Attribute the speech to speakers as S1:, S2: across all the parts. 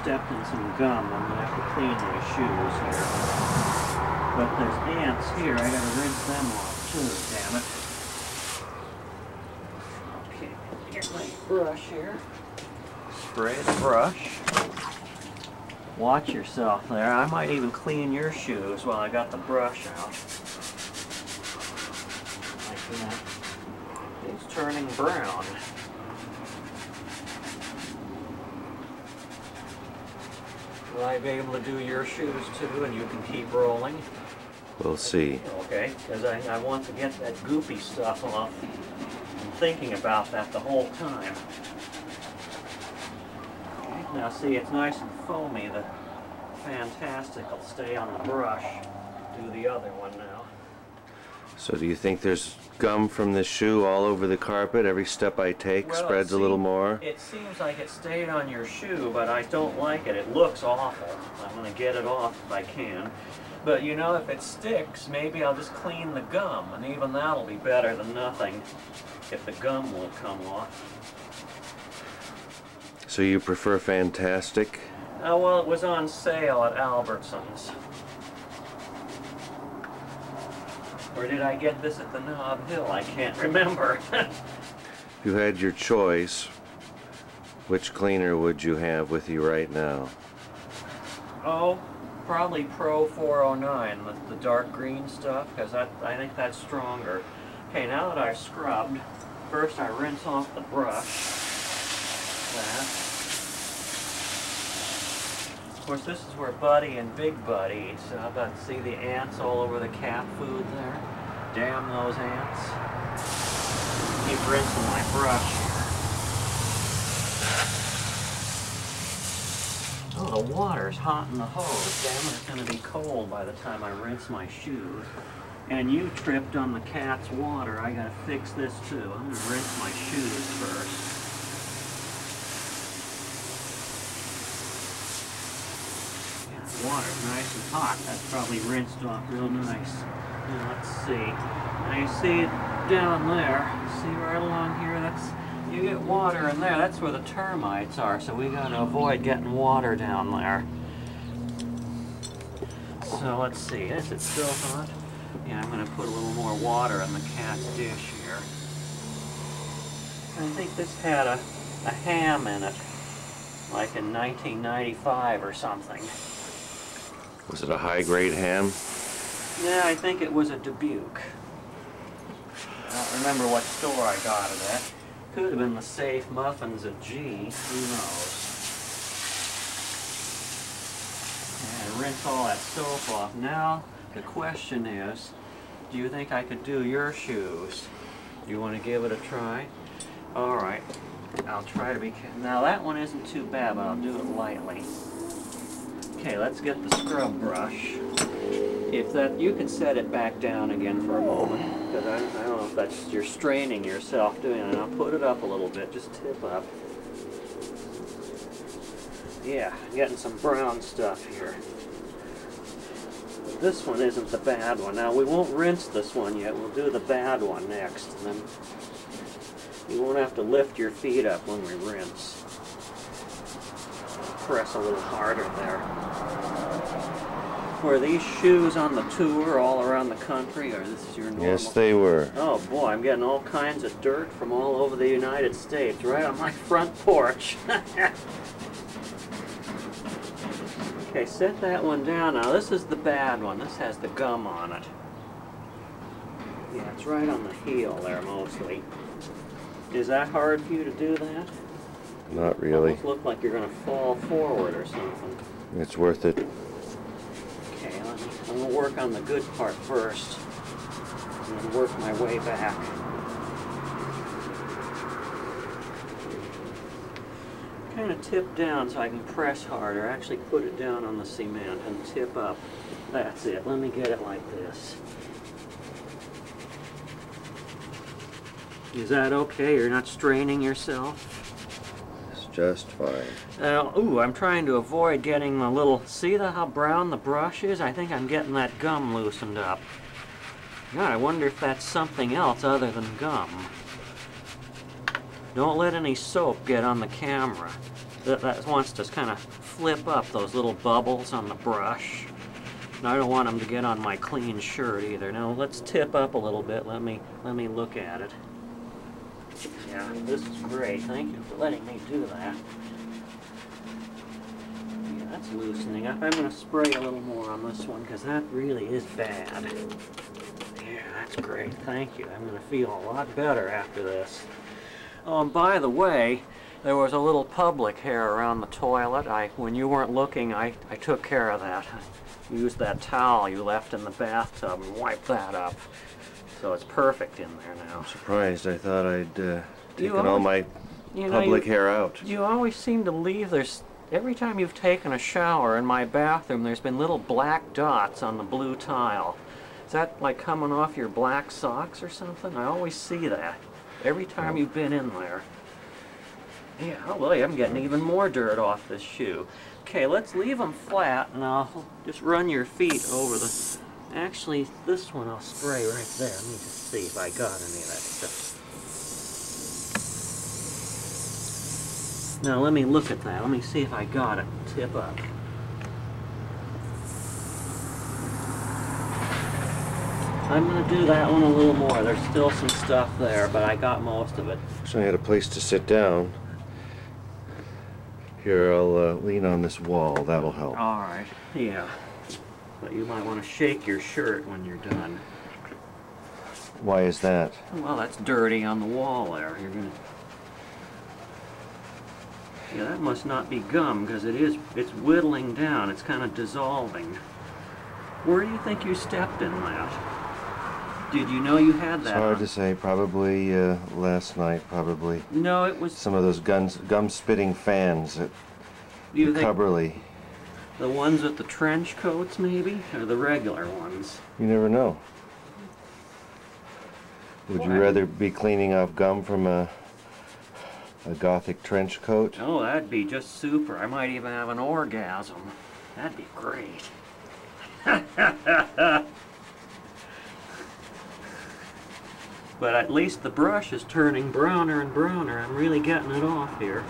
S1: stepped in some gum. I'm gonna have to clean my shoes here. But there's ants here. I gotta rinse them off too, damn it. Okay, here's my brush here. Spray the brush. Watch yourself there. I might even clean your shoes while I got the brush out. Like that. It's turning brown. Will I be able to do your shoes too and you can keep rolling?
S2: We'll see.
S1: Okay, because I, I want to get that goopy stuff off. I'm thinking about that the whole time. Okay, now see, it's nice and foamy. The Fantastik will stay on the brush. Do the other one now.
S2: So do you think there's gum from this shoe all over the carpet? Every step I take
S1: Well,
S2: spreads a little more?
S1: It seems like it stayed on your shoe, but I don't like it. It looks awful. I'm going to get it off if I can. But you know, if it sticks, maybe I'll just clean the gum, and even that'll be better than nothing if the gum will come off.
S2: So you prefer Fantastik?
S1: Oh, well, it was on sale at Albertsons. Or did I get this at the Nob Hill? I can't remember.
S2: If you had your choice, which cleaner would you have with you right now?
S1: oh, probably Pro 409, the, the dark green stuff, because I think that's stronger. Okay, now that I've scrubbed, first I rinse off the brush. That. Of course, this is where Buddy and Big Buddy eat, so how about to see the ants all over the cat food there? Damn those ants. Keep rinsing my brush. Oh, the water's hot in the hose. Damn it, it's gonna be cold by the time I rinse my shoes. And you tripped on the cat's water. I gotta fix this too. I'm gonna rinse my shoes first. Water's nice and hot. That's probably rinsed off real nice. Let's see. Now you see it down there. See right along here? That's you get water in there. That's where the termites are. So we gotta avoid getting water down there. So let's see. Is it still hot? Yeah, I'm gonna put a little more water in the cat's dish here. I think this had a, a ham in it, like in 1995 or something.
S2: Was it a high-grade ham?
S1: Yeah, I think it was a Dubuque. I don't remember what store I got it at. Could have been the Safe Muffins at G. Who knows? And rinse all that soap off. Now, the question is, do you think I could do your shoes? You want to give it a try? All right. I'll try to be... Now, that one isn't too bad, but I'll do it lightly. Okay, let's get the scrub brush. If that, you can set it back down again for a moment, because I, I don't know if that's, you're straining yourself doing it. I'll put it up a little bit, just tip up. Yeah, getting some brown stuff here. This one isn't the bad one. Now, we won't rinse this one yet. We'll do the bad one next, and then you won't have to lift your feet up when we rinse. Press a little harder there. Were these shoes on the tour all around the country, or this is your normal?
S2: Yes, they were.
S1: Oh boy, I'm getting all kinds of dirt from all over the United States, right on my front porch. okay, set that one down now. This is the bad one. This has the gum on it. Yeah, it's right on the heel there mostly. Is that hard for you to do that?
S2: Not really.
S1: Almost look like you're gonna fall forward or something.
S2: It's worth it.
S1: Okay, let me, I'm gonna work on the good part first, and then work my way back. Kind of tip down so I can press harder. Actually put it down on the cement and tip up. That's it. Let me get it like this. Is that okay? You're not straining yourself?
S2: Just fine.
S1: Uh, ooh, I'm trying to avoid getting the little, see the, how brown the brush is? I think I'm getting that gum loosened up. God, I wonder if that's something else other than gum. Don't let any soap get on the camera. that, that wants to kind of flip up those little bubbles on the brush. And I don't want them to get on my clean shirt either. Now let's tip up a little bit. Let me let me look at it. Yeah, this is great. Thank you for letting me do that. Yeah, that's loosening up. I'm going to spray a little more on this one because that really is bad. Yeah, that's great. Thank you. I'm going to feel a lot better after this. Um, by the way, there was a little public hair around the toilet. I, when you weren't looking, I, I took care of that. I used that towel you left in the bathtub and wiped that up. So it's perfect in there now.
S2: Surprised. I thought I'd uh, taken all my
S1: You know,
S2: public
S1: you,
S2: hair out.
S1: you always seem to leave, there's, every time you've taken a shower in my bathroom, there's been little black dots on the blue tile. Is that like coming off your black socks or something? I always see that. Every time you've been in there. Yeah, oh boy, I'm getting even more dirt off this shoe. Okay, let's leave them flat and I'll just run your feet over the... Actually, this one I'll spray right there. Let me just see if I got any of that stuff. Now let me look at that. Let me see if I got it. Tip up. I'm gonna do that one a little more. There's still some stuff there, but I got most of it.
S2: So I had a place to sit down. Here, I'll uh, lean on this wall. That'll help.
S1: All right. Yeah. But you might want to shake your shirt when you're done.
S2: Why is that?
S1: Well, that's dirty on the wall there. You're gonna. Yeah, that must not be gum because it is. It's whittling down. It's kind of dissolving. Where do you think you stepped in that? Did you know you had that?
S2: It's hard
S1: on-
S2: to say. Probably uh, last night. Probably
S1: No, it was.
S2: some of those guns, gum-spitting fans at
S1: you think
S2: Cubberley.
S1: The ones with the trench coats, maybe, or the regular ones?
S2: You never know. Would you rather be cleaning off gum from a a gothic trench coat?
S1: Oh, that'd be just super. I might even have an orgasm. That'd be great. but at least the brush is turning browner and browner. I'm really getting it off here.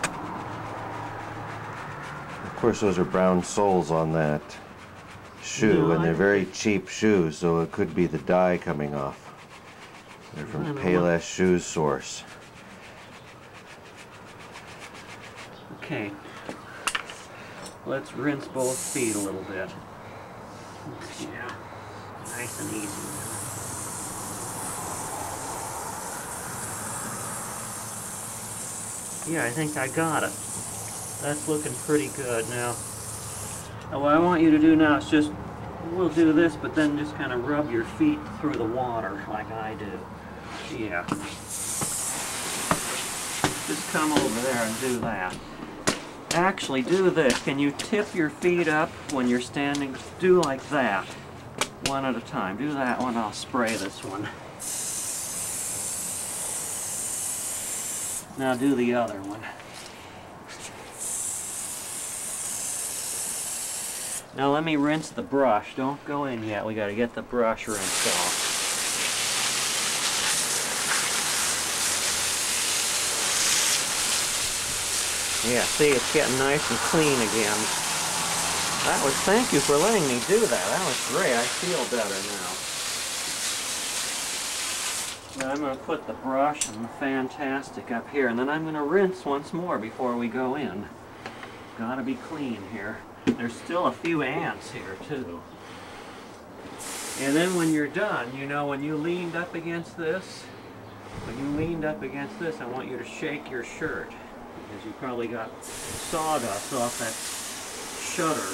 S2: Of course, those are brown soles on that shoe,
S1: No,
S2: and they're very cheap shoes, so it could be the dye coming off. They're from. Payless Shoes Source.
S1: Okay. Let's rinse both feet a little bit. Yeah. Nice and easy. Yeah, I think I got it. That's looking pretty good now. Now what I want you to do now is just, we'll do this, but then just kind of rub your feet through the water like I do. Yeah. Just come over there and do that. Actually, do this. Can you tip your feet up when you're standing? Do like that. One at a time. Do that one. I'll spray this one. Now do the other one. Now let me rinse the brush. Don't go in yet. We got to get the brush rinsed off. Yeah, see, it's getting nice and clean again. That was, thank you for letting me do that. That was great. I feel better now. Now I'm going to put the brush and the Fantastik up here, and then I'm going to rinse once more before we go in. Gotta be clean here. There's still a few ants here, too. And then when you're done, you know, when you leaned up against this, when you leaned up against this, I want you to shake your shirt. Because you probably got sawdust off that shutter.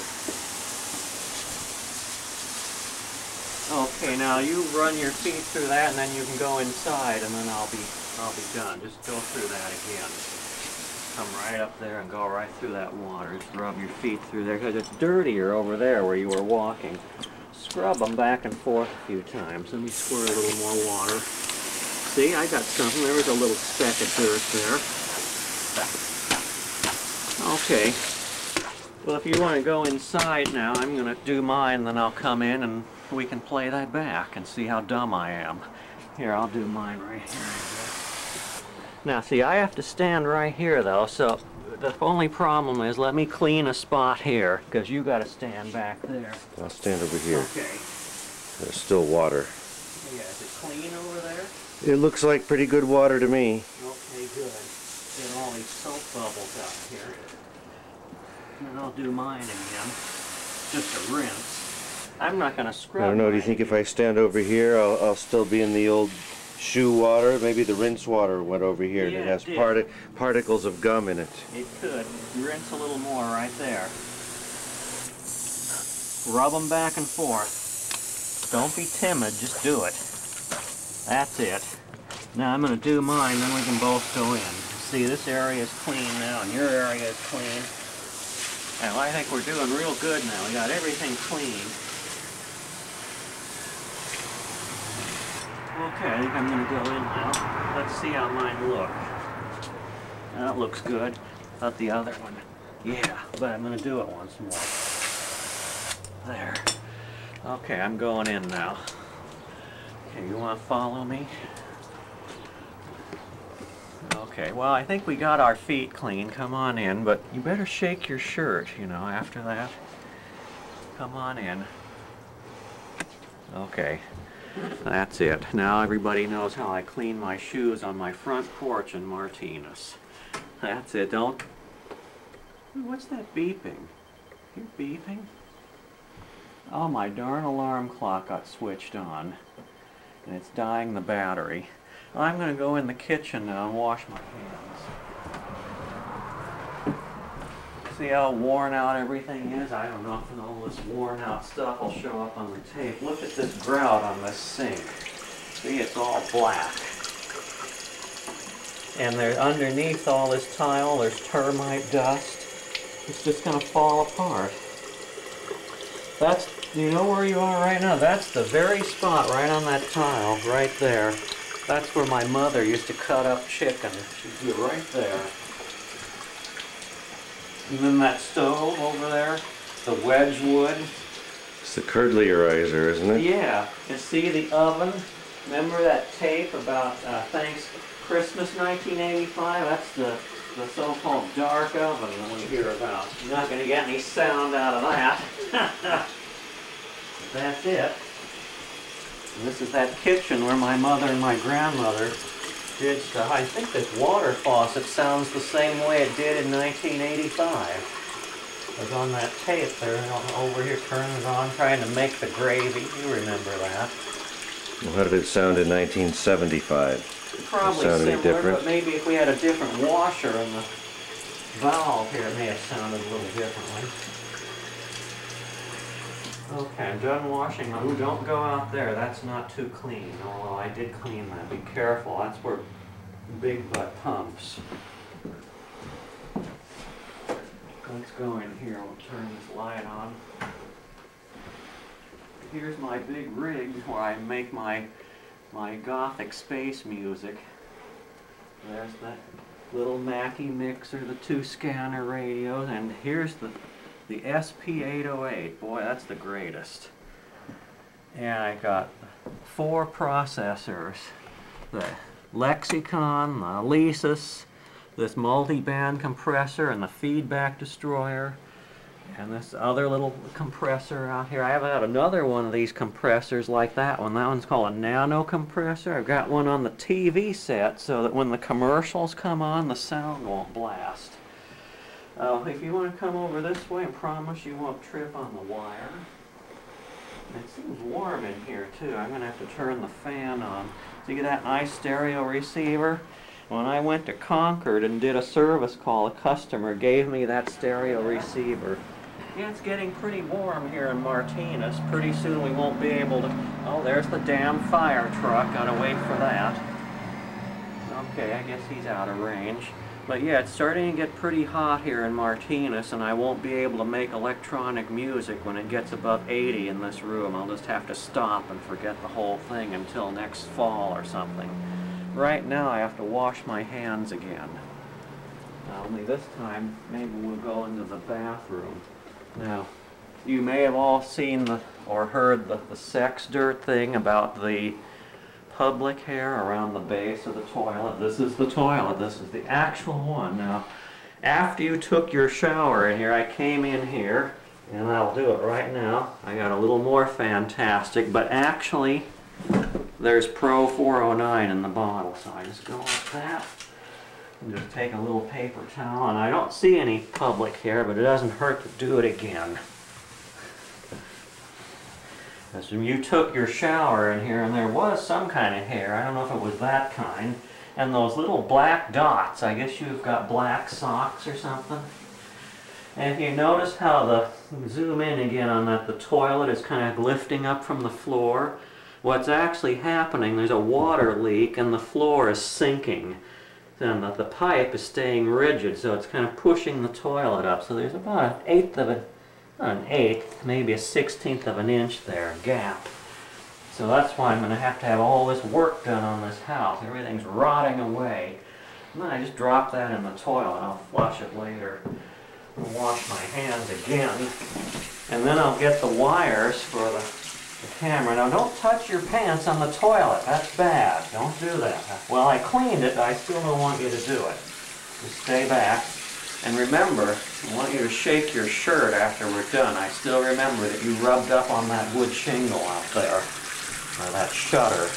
S1: Okay, now you run your feet through that and then you can go inside and then I'll be I'll be done. Just go through that again. Come right up there and go right through that water. Just rub your feet through there because it's dirtier over there where you were walking. Scrub them back and forth a few times. Let me squirt a little more water. See, I got something. There was a little speck of dirt there. Okay. Well, if you want to go inside now, I'm going to do mine, then I'll come in and we can play that back and see how dumb I am. Here, I'll do mine right here. Now, see, I have to stand right here, though, so the only problem is let me clean a spot here, because you got to stand back there.
S2: I'll stand over here.
S1: Okay.
S2: There's still water.
S1: Yeah, is it clean over there?
S2: It looks like pretty good water to me.
S1: Okay, good. Get all these soap bubbles out here. And I'll do mine again. Just a rinse. I'm not going to scrub
S2: I don't know, do you think if I stand over here, I'll, I'll still be in the old shoe water? Maybe the rinse water went over here and
S1: Yeah,
S2: it
S1: it
S2: has
S1: did.
S2: parti- particles of gum in it.
S1: It could. Rinse a little more right there. Rub them back and forth. Don't be timid, just do it. That's it. Now I'm going to do mine, then we can both go in. See, this area is clean now, and your area is clean. And I think we're doing real good now. We got everything clean. Okay, I'm going to go in now. Let's see how mine look. That looks good. Not the other one. Yeah, but I'm gonna do it once more. There. Okay, I'm going in now. Okay, you wanna follow me? Okay, well, I think we got our feet clean. Come on in, but you better shake your shirt, you know, after that. Come on in. Okay. That's it. Now everybody knows how I clean my shoes on my front porch in Martinez. That's it. Don't. What's that beeping? You beeping? Oh, my darn alarm clock got switched on. And it's dying the battery. I'm going to go in the kitchen now and wash my hands. See how worn out everything is? I don't know if all this worn out stuff will show up on the tape. Look at this grout on this sink. See, it's all black. And there, underneath all this tile, there's termite dust. It's just gonna fall apart. That's, you know where you are right now? That's the very spot right on that tile, right there. That's where my mother used to cut up chicken. She'd be right there. And then that stove over there, the Wedgewood.
S2: It's the curdlerizer, isn't it?
S1: Yeah, and see the oven? Remember that tape about uh, thanks Christmas 1985? That's the, the so-called dark oven that we hear about. You're not going to get any sound out of that. That's it. And this is that kitchen where my mother and my grandmother did stuff. Uh, I think this water faucet sounds the same way it did in 1985. It was on that tape there, uh, over here turning it on, trying to make the gravy. You remember that.
S2: Well, How did it sound in 1975?
S1: Probably similar,
S2: different?
S1: but maybe if we had a different washer in the valve here, it may have sounded a little differently. Okay, I'm done washing. Ooh, don't go out there. That's not too clean. Although I did clean that. Be careful. That's where big butt pumps. Let's go in here. We'll turn this light on. Here's my big rig where I make my my gothic space music. There's the little Mackie mixer, the two scanner radios, and here's the the SP808. Boy, that's the greatest. And I got four processors. The Lexicon, the Alesis, this multi-band compressor, and the feedback destroyer. And this other little compressor out here. I have another one of these compressors like that one. That one's called a nano compressor. I've got one on the TV set so that when the commercials come on, the sound won't blast. Uh, if you want to come over this way, I promise you won't trip on the wire. It seems warm in here too. I'm going to have to turn the fan on. See that nice stereo receiver? When I went to Concord and did a service call, a customer gave me that stereo receiver. Yeah, it's getting pretty warm here in Martinez. Pretty soon we won't be able to... Oh, there's the damn fire truck. Gotta wait for that. Okay, I guess he's out of range. But yeah, it's starting to get pretty hot here in Martinez, and I won't be able to make electronic music when it gets above 80 in this room. I'll just have to stop and forget the whole thing until next fall or something. Right now, I have to wash my hands again. Only this time, maybe we'll go into the bathroom. Now, you may have all seen the, or heard the, the sex dirt thing about the public hair around the base of the toilet. This is the toilet. This is the actual one. Now, after you took your shower in here, I came in here, and I'll do it right now. I got a little more Fantastik, but actually, there's Pro 409 in the bottle, so I just go like that. And just take a little paper towel, and I don't see any public hair, but it doesn't hurt to do it again. As you took your shower in here, and there was some kind of hair. I don't know if it was that kind. And those little black dots, I guess you've got black socks or something. And if you notice how the, zoom in again on that, the toilet is kind of lifting up from the floor. What's actually happening, there's a water leak and the floor is sinking. And the, the pipe is staying rigid, so it's kind of pushing the toilet up. So there's about an eighth of a, not an eighth, maybe a sixteenth of an inch there, gap. So that's why I'm going to have to have all this work done on this house. Everything's rotting away. And then I just drop that in the toilet. I'll flush it later. I'll wash my hands again. And then I'll get the wires for the, the camera. Now don't touch your pants on the toilet. That's bad. Don't do that. Well, I cleaned it, but I still don't want you to do it. Just stay back. And remember, I want you to shake your shirt after we're done. I still remember that you rubbed up on that wood shingle out there or that shutter.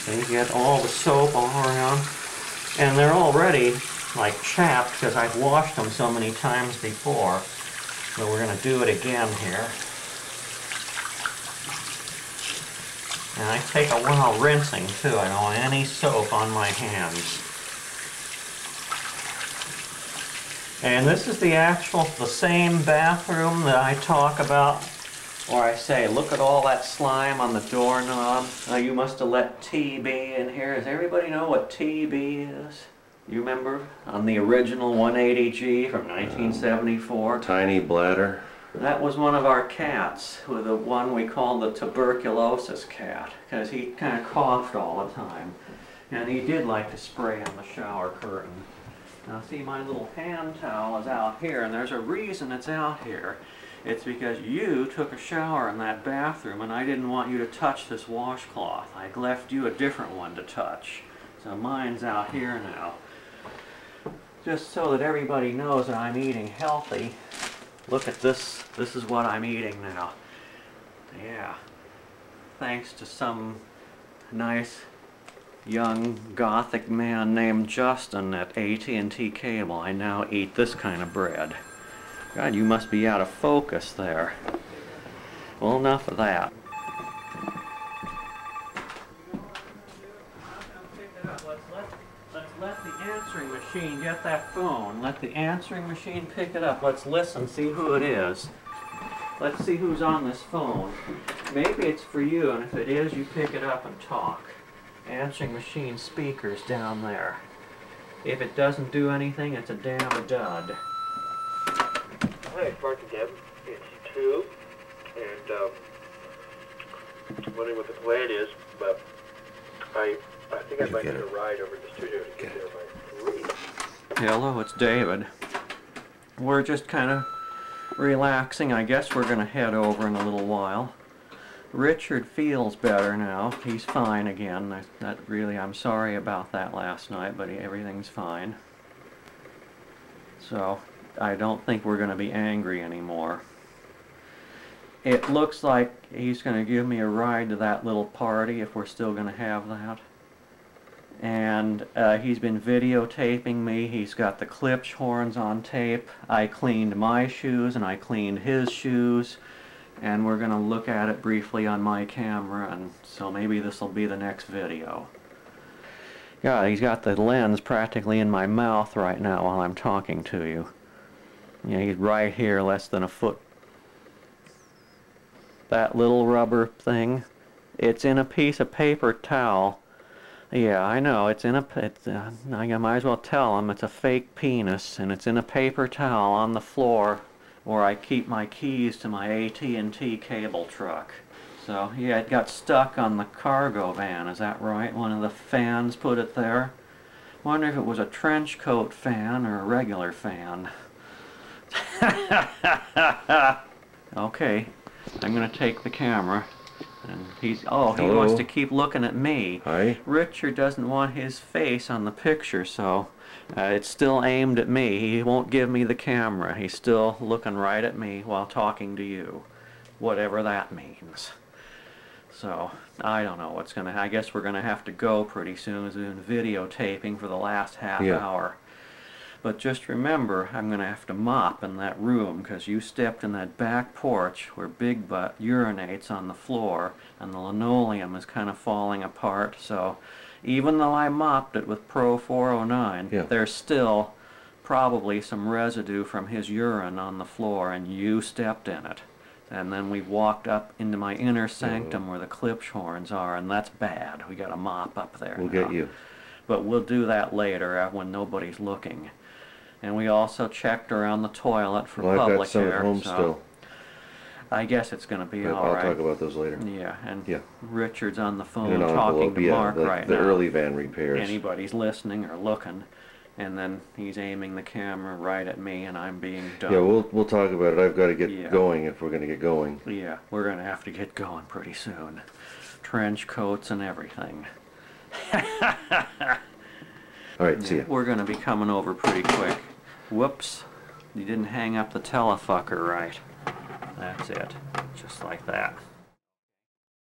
S1: See, get all the soap all around. And they're already like chapped because I've washed them so many times before. So we're going to do it again here. And I take a while rinsing too. I don't want any soap on my hands. And this is the actual, the same bathroom that I talk about or I say, look at all that slime on the doorknob. Now you must have let TB in here. Does everybody know what TB is? You remember? On the original 180G from uh, 1974.
S2: Tiny bladder.
S1: That was one of our cats, with the one we called the tuberculosis cat, because he kind of coughed all the time. And he did like to spray on the shower curtain. Now see, my little hand towel is out here, and there's a reason it's out here. It's because you took a shower in that bathroom and I didn't want you to touch this washcloth. I left you a different one to touch. So mine's out here now. Just so that everybody knows that I'm eating healthy. Look at this. This is what I'm eating now. Yeah. Thanks to some nice young gothic man named Justin at AT&T Cable, I now eat this kind of bread. God, you must be out of focus there. Well, enough of that. Let's let the answering machine get that phone. Let the answering machine pick it up. Let's listen, see who it is. Let's see who's on this phone. Maybe it's for you, and if it is, you pick it up and talk. Answering machine speakers down there. If it doesn't do anything, it's a damn dud.
S3: Hi, Mark again. It's two, and um, I'm wondering what the plan is, but I I think I might need a ride over to the studio to get there by three.
S1: Hello, it's David. We're just kind of relaxing. I guess we're going to head over in a little while. Richard feels better now. He's fine again. I, that really, I'm sorry about that last night, but he, everything's fine. So, I don't think we're going to be angry anymore. It looks like he's going to give me a ride to that little party if we're still going to have that. And uh, he's been videotaping me. He's got the Klipschorns on tape. I cleaned my shoes and I cleaned his shoes. And we're going to look at it briefly on my camera. And so maybe this will be the next video. Yeah, he's got the lens practically in my mouth right now while I'm talking to you. Yeah, he's right here, less than a foot. That little rubber thing, it's in a piece of paper towel. Yeah, I know, it's in a, it's, uh, I might as well tell him it's a fake penis, and it's in a paper towel on the floor where I keep my keys to my AT&T cable truck. So, yeah, it got stuck on the cargo van, is that right? One of the fans put it there. Wonder if it was a trench coat fan or a regular fan. okay, I'm going to take the camera. And he's, oh, he wants to keep looking at me.
S2: Hi.
S1: Richard doesn't want his face on the picture, so uh, it's still aimed at me. He won't give me the camera. He's still looking right at me while talking to you, whatever that means. So I don't know what's gonna. I guess we're gonna have to go pretty soon. We're been videotaping for the last half
S2: Yeah.
S1: hour. But just remember, I'm gonna have to mop in that room because you stepped in that back porch where Big Butt urinates on the floor, and the linoleum is kind of falling apart. So, even though I mopped it with Pro 409,
S2: Yeah.
S1: there's still probably some residue from his urine on the floor, and you stepped in it. And then we walked up into my inner sanctum where the Klipschorns are, and that's bad. We got a mop up there.
S2: We'll
S1: now.
S2: get you.
S1: But we'll do that later uh, when nobody's looking. And we also checked around the toilet for
S2: Well, I've
S1: public
S2: got some
S1: air.
S2: at home
S1: so
S2: still.
S1: I guess it's going to be
S2: But
S1: all
S2: I'll
S1: right.
S2: talk about those later.
S1: yeah, and
S2: Yeah.
S1: Richard's on the
S2: In
S1: phone
S2: an
S1: talking
S2: envelope,
S1: to
S2: yeah,
S1: Mark
S2: the,
S1: right
S2: the
S1: now.
S2: early van repairs.
S1: Anybody's listening or looking, and then he's aiming the camera right at me, and I'm being dumb.
S2: Yeah, we'll we'll talk about it. I've got to get
S1: Yeah.
S2: going if we're going to get going.
S1: Yeah, we're going to have to get going pretty soon. Trench coats and everything.
S2: All right, see ya.
S1: We're gonna be coming over pretty quick. Whoops, you didn't hang up the telefucker right. That's it, just like that.